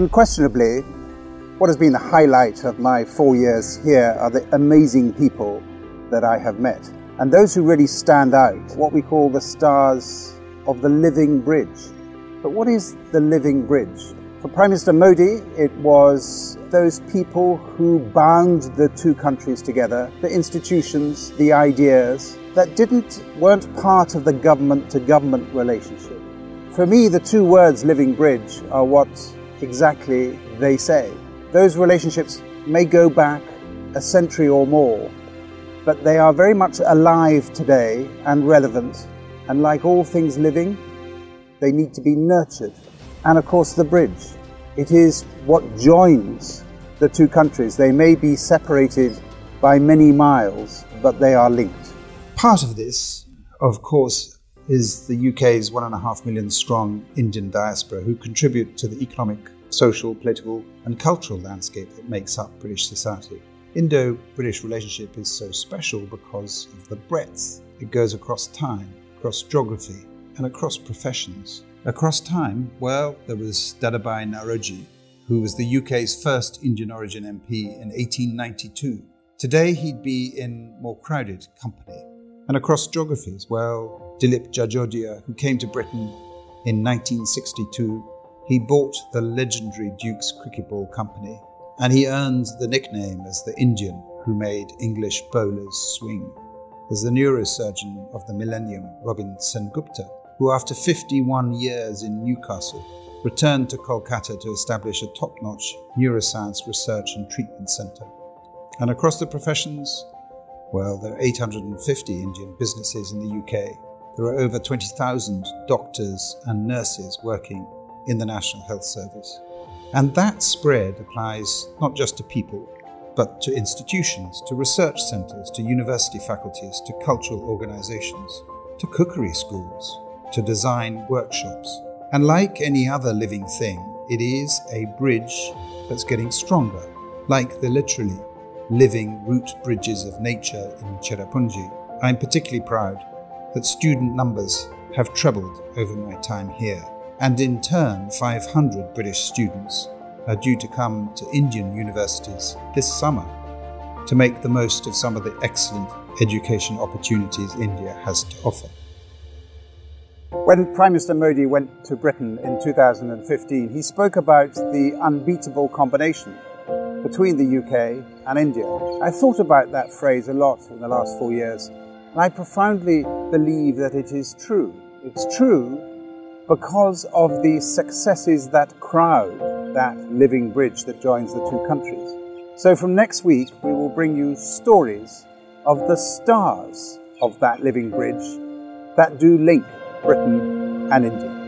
Unquestionably, what has been the highlight of my four years here are the amazing people that I have met. And those who really stand out, what we call the stars of the living bridge. But what is the living bridge? For Prime Minister Modi, it was those people who bound the two countries together, the institutions, the ideas that didn't, weren't part of the government to government relationship. For me, the two words living bridge are what exactly they say. Those relationships may go back a century or more, but they are very much alive today and relevant. And like all things living, they need to be nurtured. And of course, the bridge. It is what joins the two countries. They may be separated by many miles, but they are linked. Part of this, of course, is the UK's one and a half million strong Indian diaspora who contribute to the economic, social, political, and cultural landscape that makes up British society. Indo British relationship is so special because of the breadth. It goes across time, across geography, and across professions. Across time, well, there was Dadabhai Naoroji, who was the UK's first Indian origin MP in 1892. Today, he'd be in more crowded company. And across geographies, well, Dilip Jajodia, who came to Britain in 1962. He bought the legendary Duke's Cricket Ball Company, and he earned the nickname as the Indian who made English bowlers swing. There's the neurosurgeon of the millennium, Robin Sengupta, who after 51 years in Newcastle returned to Kolkata to establish a top-notch neuroscience research and treatment centre. And across the professions, well, there are 850 Indian businesses in the UK there are over 20,000 doctors and nurses working in the National Health Service. And that spread applies not just to people, but to institutions, to research centres, to university faculties, to cultural organisations, to cookery schools, to design workshops. And like any other living thing, it is a bridge that's getting stronger, like the literally living root bridges of nature in Cherrapunji. I'm particularly proud that student numbers have trebled over my time here, and in turn, 500 British students are due to come to Indian universities this summer to make the most of some of the excellent education opportunities India has to offer. When Prime Minister Modi went to Britain in 2015, he spoke about the unbeatable combination between the UK and India. I thought about that phrase a lot in the last four years and I profoundly believe that it is true. It's true because of the successes that crowd that living bridge that joins the two countries. So from next week, we will bring you stories of the stars of that living bridge that do link Britain and India.